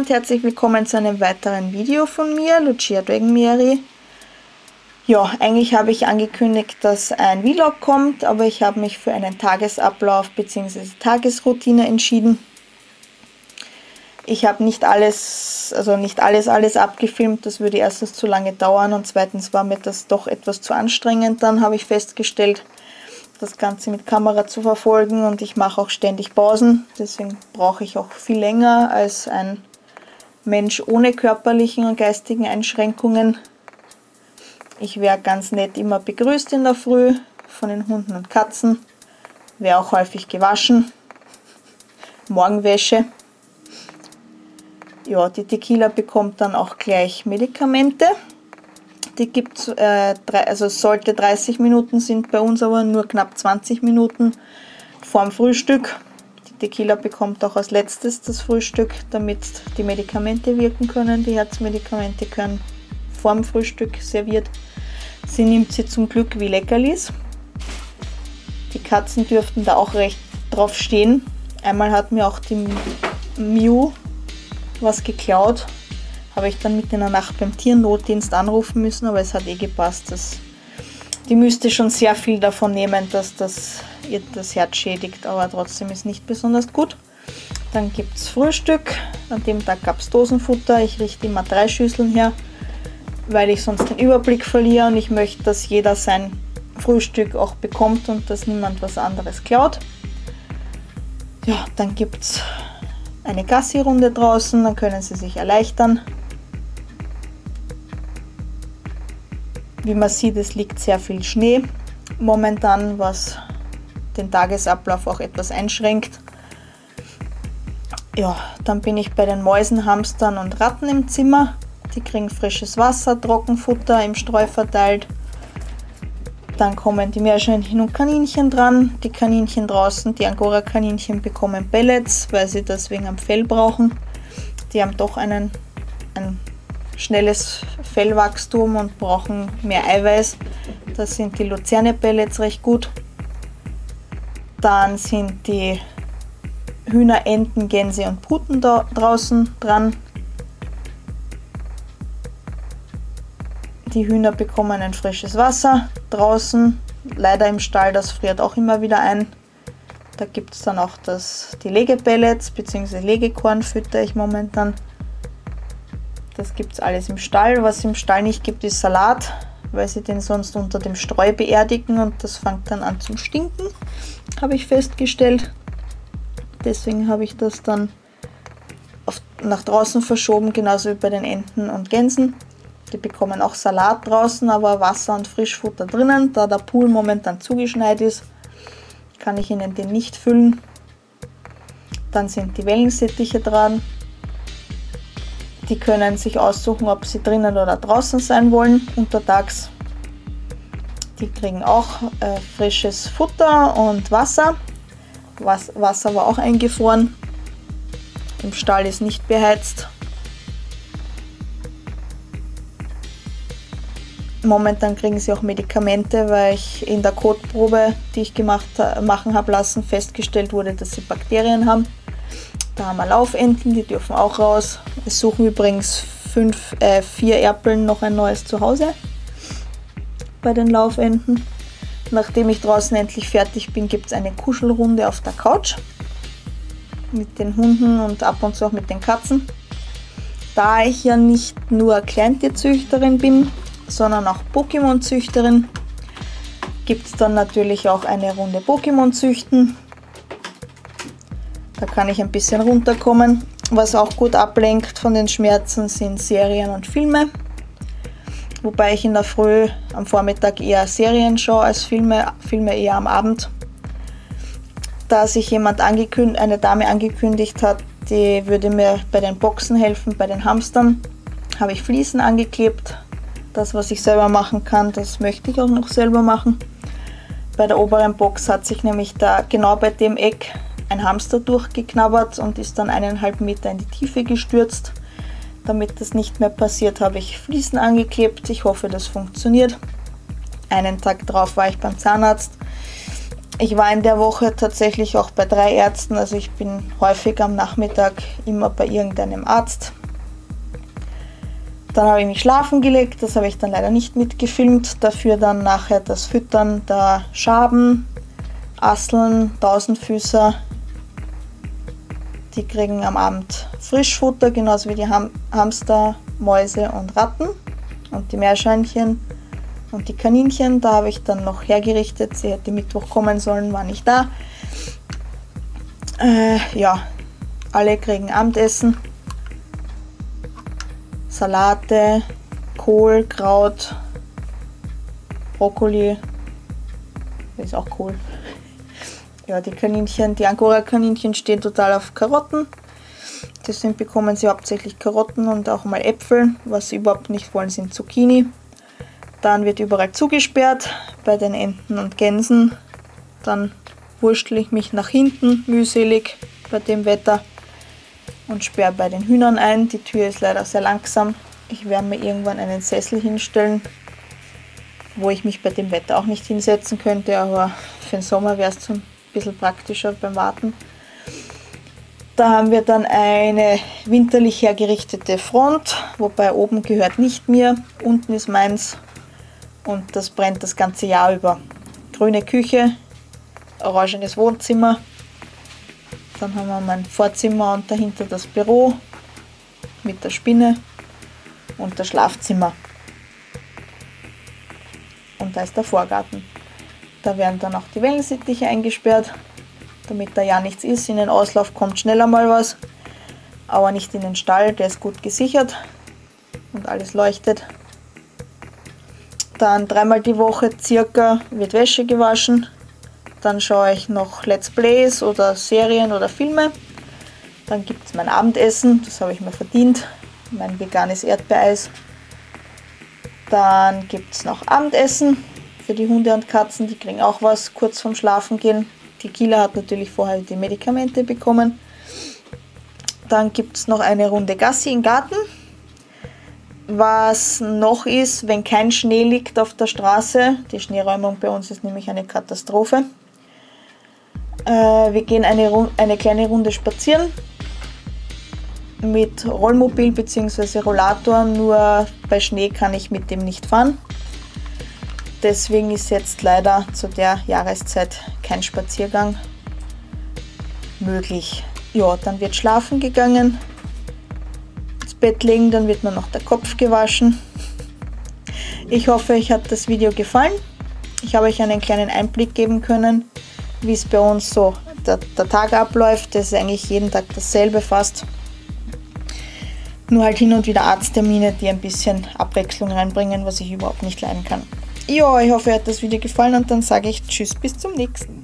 und herzlich willkommen zu einem weiteren Video von mir, Lucia Dragonmary. Ja, eigentlich habe ich angekündigt, dass ein Vlog kommt, aber ich habe mich für einen Tagesablauf bzw. Tagesroutine entschieden. Ich habe nicht alles, also nicht alles, alles abgefilmt, das würde erstens zu lange dauern und zweitens war mir das doch etwas zu anstrengend. Dann habe ich festgestellt, das Ganze mit Kamera zu verfolgen und ich mache auch ständig Pausen. Deswegen brauche ich auch viel länger als ein Mensch ohne körperlichen und geistigen Einschränkungen. Ich wäre ganz nett immer begrüßt in der Früh von den Hunden und Katzen. Wäre auch häufig gewaschen. Morgenwäsche. Ja, die Tequila bekommt dann auch gleich Medikamente. Die gibt äh, also sollte 30 Minuten sind bei uns aber nur knapp 20 Minuten vorm Frühstück. Die Tequila bekommt auch als letztes das Frühstück, damit die Medikamente wirken können. Die Herzmedikamente können vorm Frühstück serviert. Sie nimmt sie zum Glück wie Leckerlis. Die Katzen dürften da auch recht drauf stehen. Einmal hat mir auch die Mew was geklaut habe ich dann mitten in der Nacht beim Tiernotdienst anrufen müssen, aber es hat eh gepasst. Das, die müsste schon sehr viel davon nehmen, dass das ihr das Herz schädigt, aber trotzdem ist nicht besonders gut. Dann gibt es Frühstück. An dem Tag gab es Dosenfutter. Ich richte immer drei Schüsseln her, weil ich sonst den Überblick verliere und ich möchte, dass jeder sein Frühstück auch bekommt und dass niemand was anderes klaut. Ja, dann gibt es eine Gassi-Runde draußen, dann können sie sich erleichtern. Wie man sieht, es liegt sehr viel Schnee momentan, was den Tagesablauf auch etwas einschränkt. Ja, dann bin ich bei den Mäusen, Hamstern und Ratten im Zimmer. Die kriegen frisches Wasser, Trockenfutter im Streu verteilt. Dann kommen die Meerschweinchen und Kaninchen dran. Die Kaninchen draußen, die Angora-Kaninchen bekommen Pellets, weil sie das wegen am Fell brauchen. Die haben doch einen, ein schnelles Fellwachstum und brauchen mehr Eiweiß. Da sind die Luzerne-Pellets recht gut. Dann sind die Hühner, Enten, Gänse und Puten da draußen dran. Die Hühner bekommen ein frisches Wasser draußen. Leider im Stall, das friert auch immer wieder ein. Da gibt es dann auch das, die Legepellets bzw. Legekorn fütter ich momentan. Das gibt es alles im Stall. Was im Stall nicht gibt, ist Salat, weil sie den sonst unter dem Streu beerdigen und das fängt dann an zu stinken, habe ich festgestellt. Deswegen habe ich das dann auf, nach draußen verschoben, genauso wie bei den Enten und Gänsen. Die bekommen auch Salat draußen, aber Wasser und Frischfutter drinnen. Da der Pool momentan zugeschneit ist, kann ich ihnen den nicht füllen. Dann sind die Wellensittiche dran. Die können sich aussuchen, ob sie drinnen oder draußen sein wollen untertags. Die kriegen auch äh, frisches Futter und Wasser. Was, Wasser war auch eingefroren. Im Stall ist nicht beheizt. Momentan kriegen sie auch Medikamente, weil ich in der Kotprobe, die ich gemacht, machen habe lassen, festgestellt wurde, dass sie Bakterien haben. Da haben wir Laufenten, die dürfen auch raus. Es suchen übrigens fünf, äh, vier Erpeln noch ein neues Zuhause bei den Laufenten. Nachdem ich draußen endlich fertig bin, gibt es eine Kuschelrunde auf der Couch mit den Hunden und ab und zu auch mit den Katzen. Da ich ja nicht nur Kleintierzüchterin bin, sondern auch Pokémon-Züchterin, gibt es dann natürlich auch eine Runde Pokémon züchten. Da kann ich ein bisschen runterkommen. Was auch gut ablenkt von den Schmerzen sind Serien und Filme. Wobei ich in der Früh am Vormittag eher Serien schaue als Filme, Filme eher am Abend. Da sich jemand angekündigt, eine Dame angekündigt hat, die würde mir bei den Boxen helfen, bei den Hamstern, habe ich Fliesen angeklebt. Das, was ich selber machen kann, das möchte ich auch noch selber machen. Bei der oberen Box hat sich nämlich da genau bei dem Eck ein Hamster durchgeknabbert und ist dann eineinhalb Meter in die Tiefe gestürzt. Damit das nicht mehr passiert, habe ich Fliesen angeklebt. Ich hoffe, das funktioniert. Einen Tag drauf war ich beim Zahnarzt. Ich war in der Woche tatsächlich auch bei drei Ärzten, also ich bin häufig am Nachmittag immer bei irgendeinem Arzt. Dann habe ich mich schlafen gelegt, das habe ich dann leider nicht mitgefilmt. Dafür dann nachher das Füttern der Schaben, Asseln, Tausendfüßer. Die kriegen am Abend Frischfutter, genauso wie die Ham Hamster, Mäuse und Ratten und die Meerschweinchen und die Kaninchen. Da habe ich dann noch hergerichtet. Sie hätte Mittwoch kommen sollen, war nicht da. Äh, ja, alle kriegen Abendessen. Salate, Kohl, Kraut, Brokkoli. Ist auch Kohl. Ja, die Kaninchen, die Angora-Kaninchen stehen total auf Karotten. Deswegen bekommen sie hauptsächlich Karotten und auch mal Äpfel. Was sie überhaupt nicht wollen, sind Zucchini. Dann wird überall zugesperrt bei den Enten und Gänsen. Dann wurschtel ich mich nach hinten, mühselig bei dem Wetter und sperre bei den Hühnern ein. Die Tür ist leider sehr langsam. Ich werde mir irgendwann einen Sessel hinstellen, wo ich mich bei dem Wetter auch nicht hinsetzen könnte, aber für den Sommer wäre es ein bisschen praktischer beim Warten. Da haben wir dann eine winterlich hergerichtete Front, wobei oben gehört nicht mir, unten ist meins und das brennt das ganze Jahr über. Grüne Küche, orangenes Wohnzimmer, dann haben wir mein Vorzimmer und dahinter das Büro mit der Spinne und das Schlafzimmer. Und da ist der Vorgarten. Da werden dann auch die Wellensittiche eingesperrt, damit da ja nichts ist. In den Auslauf kommt schneller mal was, aber nicht in den Stall, der ist gut gesichert und alles leuchtet. Dann dreimal die Woche circa wird Wäsche gewaschen. Dann schaue ich noch Let's Plays oder Serien oder Filme. Dann gibt es mein Abendessen, das habe ich mir verdient. Mein veganes Erdbeereis. Dann gibt es noch Abendessen für die Hunde und Katzen. Die kriegen auch was kurz vorm Schlafen gehen. Die Kila hat natürlich vorher die Medikamente bekommen. Dann gibt es noch eine Runde Gassi im Garten. Was noch ist, wenn kein Schnee liegt auf der Straße, die Schneeräumung bei uns ist nämlich eine Katastrophe. Äh, wir gehen eine, eine kleine Runde spazieren mit Rollmobil bzw. Rollator, nur bei Schnee kann ich mit dem nicht fahren. Deswegen ist jetzt leider zu der Jahreszeit kein Spaziergang möglich. Ja, dann wird schlafen gegangen. Bett legen, dann wird mir noch der Kopf gewaschen. Ich hoffe, euch hat das Video gefallen. Ich habe euch einen kleinen Einblick geben können, wie es bei uns so der, der Tag abläuft. Das ist eigentlich jeden Tag dasselbe fast. Nur halt hin und wieder Arzttermine, die ein bisschen Abwechslung reinbringen, was ich überhaupt nicht leiden kann. Ja, ich hoffe, euch hat das Video gefallen und dann sage ich Tschüss, bis zum nächsten.